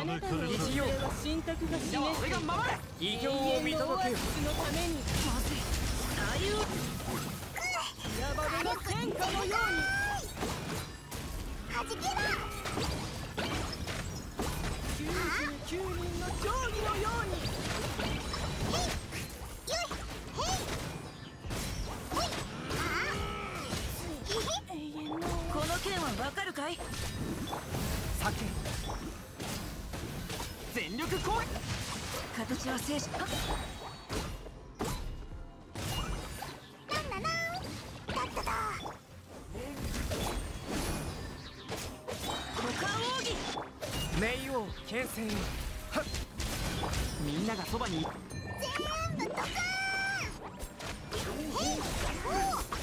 あなたの一応一応は信託が示す俺が守れ異形を見永遠のオア届けよシスのためにまずい左右ヤバベの戦火のようにはじけろ99人の定規のようにこの剣はわかるかい避け全力攻撃形は静止あなんななんだった。だ股間奥義冥王剣戦はっみんながそばに全部ドカーンへい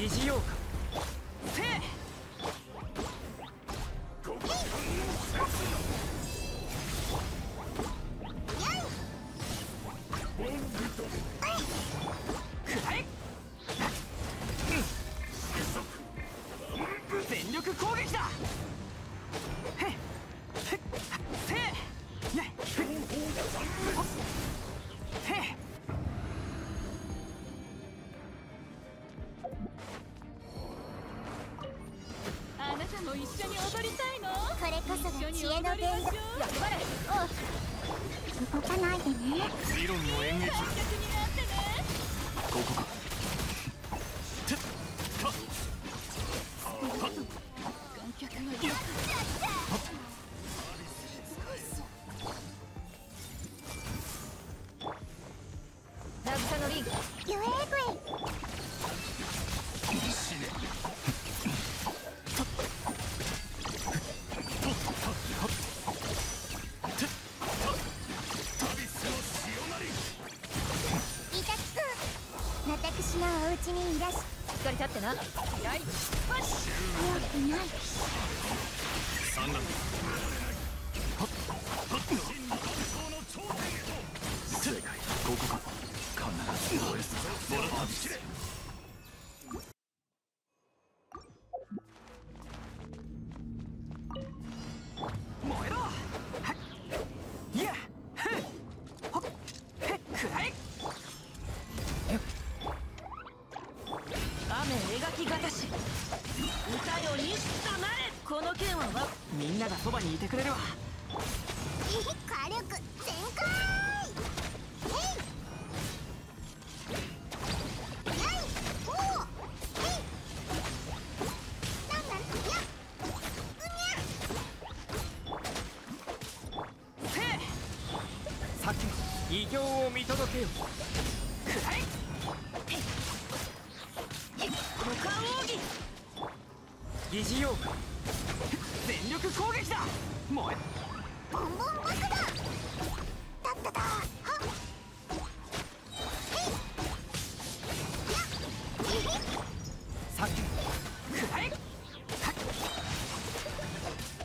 疑似ようかも一緒に踊りたいの？これこそが知恵の伝道動かないでね理論の演劇観客になってねここかてっ観客のいや渚のリング。ゆえにいらししっかり立ってな。ない。三段みんながそばにいてくれるわ。火力全開全力攻撃だ。燃えボンボン爆弾だっただ。はっ。へいやさけくらえはっ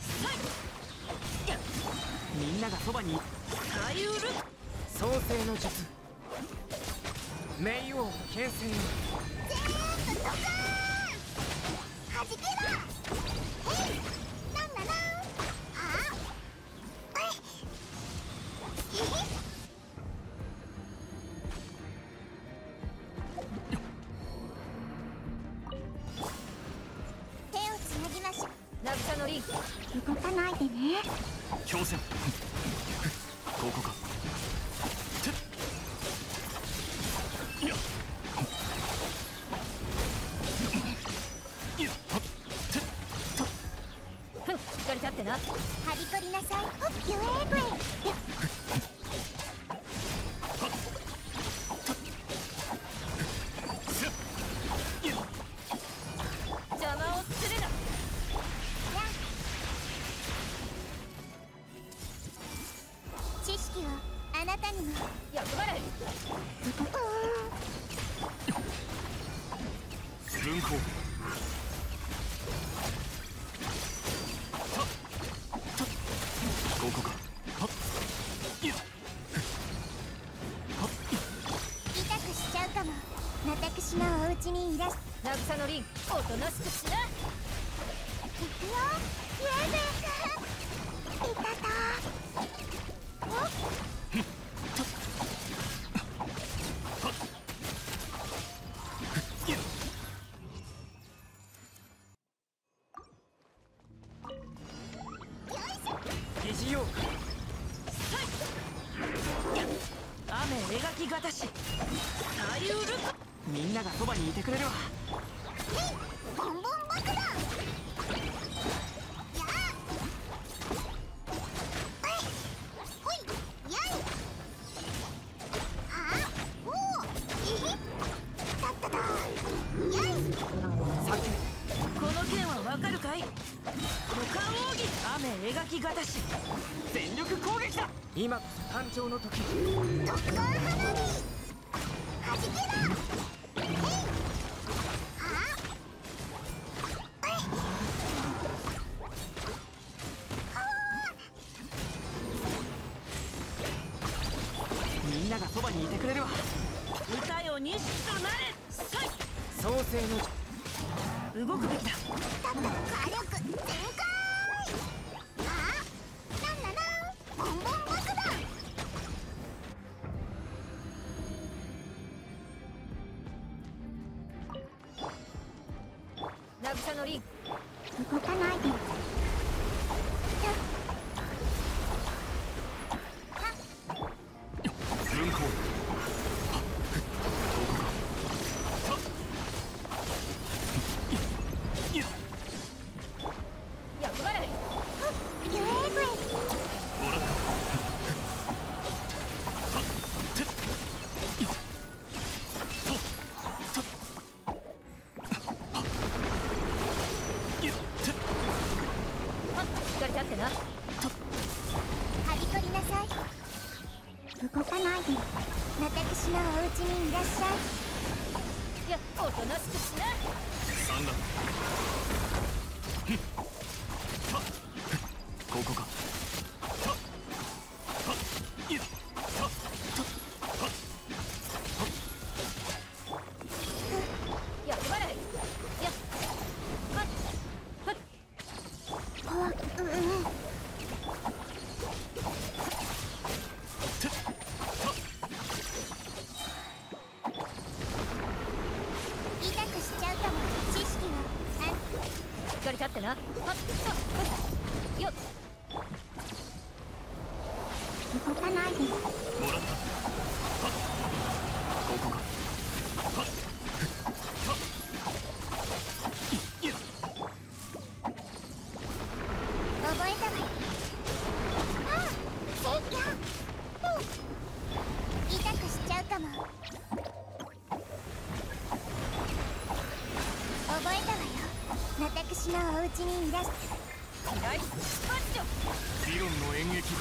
さいやみんながそばに。さゆる創世の術。冥王剣戦全部ドカーンはじけろへい動か。ないでね強戦ここかてっ。いやいやはびこりなさいほっ。ゆえぐえ渚の凛おとなしくしな。行くよイエベー君いたたお疑似用雨描きがたし左右ルコみんながそばにいてくれるわ。ボンボン爆弾やあほいやいあおおえへだっただやいさてこの剣はわかるかい？股間奥義雨描きがたし。全力攻撃だ！今こそ誕生の時。特艦花火。はじけろみんながそばにいてくれるわ。歌よ錦となれ。さい創世の動くべきだ。だった火力全開。あなんならボンボン爆弾渚の凛動かないでしくしな。三段かり立ってなはっはっよっ動かないでもらったここか覚えたわよあ正解うん痛くしちゃうかも。私のお家にいらしゃ理論の演劇